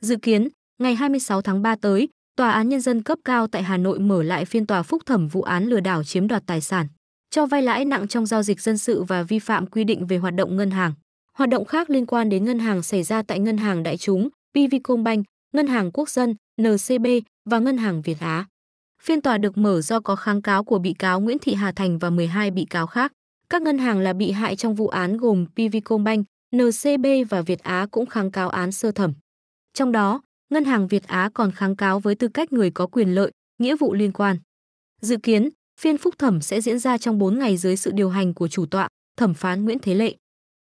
Dự kiến, ngày 26 tháng 3 tới, Tòa án Nhân dân cấp cao tại Hà Nội mở lại phiên tòa phúc thẩm vụ án lừa đảo chiếm đoạt tài sản, cho vay lãi nặng trong giao dịch dân sự và vi phạm quy định về hoạt động ngân hàng. Hoạt động khác liên quan đến ngân hàng xảy ra tại Ngân hàng Đại chúng, PVcombank, Ngân hàng Quốc dân, NCB và Ngân hàng Việt Á. Phiên tòa được mở do có kháng cáo của bị cáo Nguyễn Thị Hà Thành và 12 bị cáo khác. Các ngân hàng là bị hại trong vụ án gồm PVcombank, NCB và Việt Á cũng kháng cáo án sơ thẩm. Trong đó, Ngân hàng Việt Á còn kháng cáo với tư cách người có quyền lợi, nghĩa vụ liên quan. Dự kiến, phiên phúc thẩm sẽ diễn ra trong 4 ngày dưới sự điều hành của chủ tọa, thẩm phán Nguyễn Thế Lệ.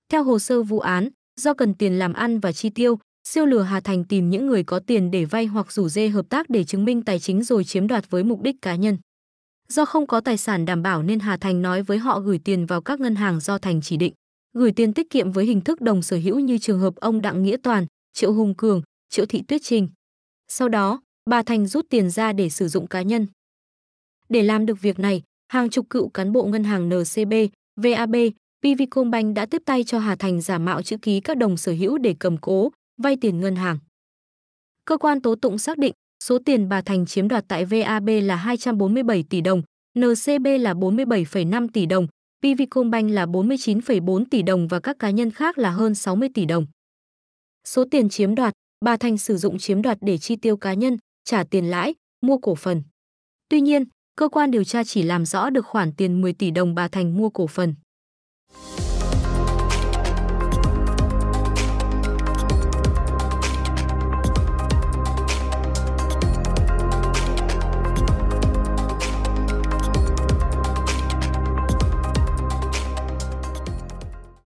Theo hồ sơ vụ án, do cần tiền làm ăn và chi tiêu, siêu lừa Hà Thành tìm những người có tiền để vay hoặc rủ dê hợp tác để chứng minh tài chính rồi chiếm đoạt với mục đích cá nhân. Do không có tài sản đảm bảo nên Hà Thành nói với họ gửi tiền vào các ngân hàng do Thành chỉ định, gửi tiền tiết kiệm với hình thức đồng sở hữu như trường hợp ông Đặng Nghĩa Toàn, Triệu Hùng Cường, Triệu Thị Tuyết trình Sau đó, bà Thành rút tiền ra để sử dụng cá nhân. Để làm được việc này, hàng chục cựu cán bộ ngân hàng NCB, VAB, PVcombank đã tiếp tay cho Hà Thành giả mạo chữ ký các đồng sở hữu để cầm cố, vay tiền ngân hàng. Cơ quan tố tụng xác định số tiền bà Thành chiếm đoạt tại VAB là 247 tỷ đồng, NCB là 47,5 tỷ đồng, PVcombank là 49,4 tỷ đồng và các cá nhân khác là hơn 60 tỷ đồng. Số tiền chiếm đoạt, bà Thành sử dụng chiếm đoạt để chi tiêu cá nhân, trả tiền lãi, mua cổ phần. Tuy nhiên, cơ quan điều tra chỉ làm rõ được khoản tiền 10 tỷ đồng bà Thành mua cổ phần.